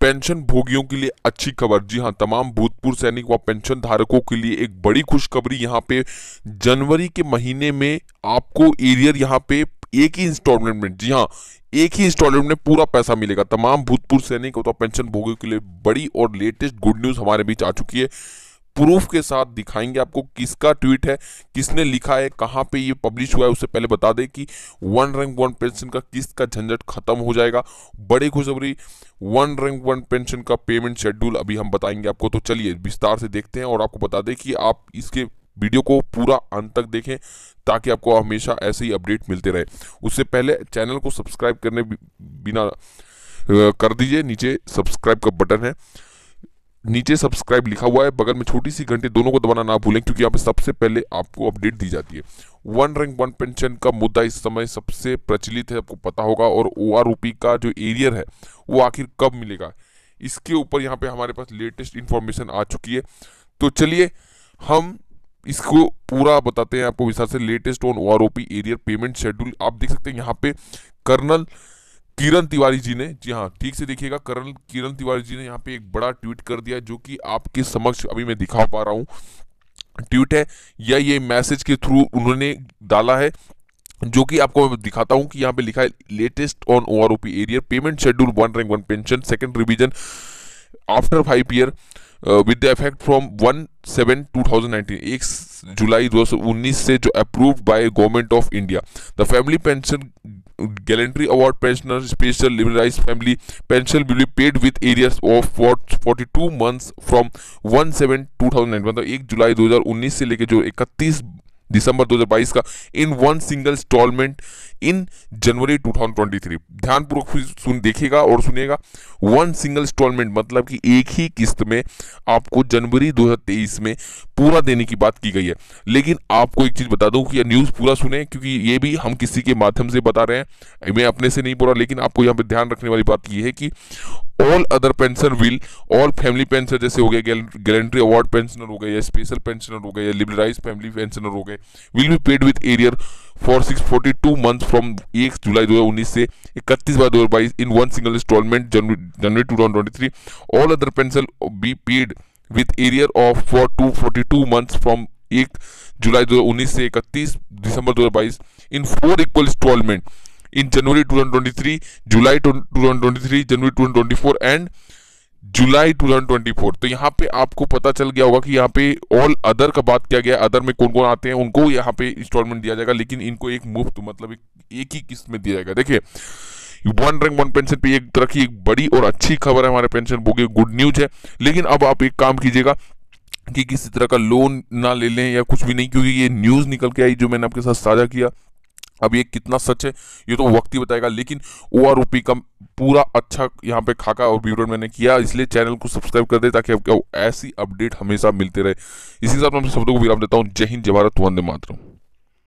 Pension भोगियों के लिए अच्छी खबर। जी हाँ तमाम भूतपूर्व सैनिक व पेंशन धारकों के लिए एक बड़ी खुशखबरी यहाँ पे। जनवरी के महीने में आपको एरियर यहाँ पे एक ही इंस्टॉलमेंट में, जी हाँ एक ही इंस्टॉलमेंट में पूरा पैसा मिलेगा। तमाम भूतपूर्व सैनिक व पेंशन भोगियों के लिए बड़ी और लेटेस्ट गुड न्यूज़ हमारे बीच आ चुकी है। प्रूफ के साथ दिखाएँगे आपको किसका ट्वीट है, किसने लिखा है, कहाँ पे ये पब्लिश हुआ है, उससे पहले बता दें कि वन रैंक वन पेंशन का किसका झंझट खत्म हो जाएगा। बड़ी खुशखबरी वन रैंक वन पेंशन का पेमेंट शेड्यूल अभी हम बताएँगे आपको। तो चलिए विस्तार से देखते हैं और आपको बता दें कि आप इसके वीडियो को पूरा अंत तक देखें ताकि आपको हमेशा ऐसे ही अपडेट मिलते रहे। उससे पहले चैनल को सब्सक्राइब करने बिना कर दीजिए। नीचे सब्सक्राइब का बटन है। नीचे सब्सक्राइब लिखा हुआ है, बगल में छोटी सी घंटे, दोनों को दबाना ना भूलें, क्योंकि यहाँ पे सबसे पहले आपको अपडेट दी जाती है। वन रैंक वन पेंशन का मुद्दा इस समय सबसे प्रचलित है, आपको पता होगा, और ओ का जो एरियर है, वो आखिर कब मिलेगा? इसके ऊपर यहाँ पे हमारे पास लेटेस्ट इन्फॉर्मेशन आ चुकी है। तो चलिए, हम इसको पूरा बताते हैं आपको विस्तार से latest on O arrear payment schedule आप देख सकते हैं यहाँ पे कर्नल किरण तिवारी जी ने, जी हाँ ठीक से देखिएगा कर्नल किरण तिवारी जी ने यहाँ पे एक बड़ा ट्वीट कर दिया जो कि आपके समक्ष अभी मैं दिखा पा रहा हूँ। ट्वीट है, या ये मैसेज के थ्रू उन्होंने डाला है, जो कि आपको मैं दिखाता हूँ कि यहाँ पे लिखा है latest on O R O P arrear payment schedule one rank one pension second revision after five year with the effect from one seven two thousand nineteen एक जुलाई दो हज़ार उन्नीस से जो approved by government of India the family pension gallantry award pensioner special liberalise family pension will be paid with arrears of for forty two month from one seven two thousand मतलब एक जुलाई दो हज़ार उन्नीस से लेकर जो इकतीस दिसंबर 2022 का in one single instalment in January 2023 ध्यानपूर्वक सुन, देखिएगा और सुनिएगा। वन सिंगल इंस्टॉलमेंट मतलब कि एक ही किस्त में आपको जनवरी 2023 में पूरा देने की बात की गई है। लेकिन आपको एक चीज़ बता दूँ कि न्यूज़ पूरा सुने, क्योंकि ये भी हम किसी के माध्यम से बता रहे हैं। मैं अपने से नहीं बोल रहा, लेकिन आपको यहाँ पे ध्यान रखने वाली बात यह है कि all other pension will all family pension जैसे हो गए गैलेंट्री अवार्ड पेंशनर हो गए या स्पेशल पेंशनर हो गए या लिबरलाइज फैमिली पेंशनर हो गए will be paid with arrear for six forty two month from एक जुलाई दो हज़ार उन्नीस से इकतीस बार दो हज़ार बाईस in one single instalment January two thousand twenty three all other pension be paid with arrear of for two forty two month from एक जुलाई दो हज़ार उन्नीस से इकतीस दिसंबर दो हज़ार बाईस in four equal instalment in January 2023, July 2023, January 2024 and July 2024 तो यहाँ पे आपको पता चल गया होगा कि यहाँ पे ऑल अदर का बात किया गया अदर में कौन कौन आते हैं उनको यहाँ पे इंस्टॉलमेंट दिया जाएगा लेकिन इनको एक मुफ़्त मतलब एक, एक ही किस्त में दिया जाएगा। देखिए वन रैंक वन पेंशन पे एक तरह की एक बड़ी और अच्छी खबर है हमारे पेंशन बुक गुड न्यूज़ है। लेकिन अब आप एक काम कीजिएगा कि किसी तरह का लोन ना ले लें या कुछ भी नहीं क्योंकि ये न्यूज़ निकल के आई जो मैंने आपके साथ साझा किया। अब ये कितना सच है, ये तो वक्त ही बताएगा, लेकिन ओ आर का पूरा अच्छा यहाँ पे खाका और विवरण मैंने किया, इसलिए चैनल को सब्सक्राइब कर दे ताकि आपको ऐसी अपडेट हमेशा मिलते रहे। इसी हिसाब से मैं शब्दों को विराम देता हूँ, जय हिंद, जय भारत, वंदे मातरम।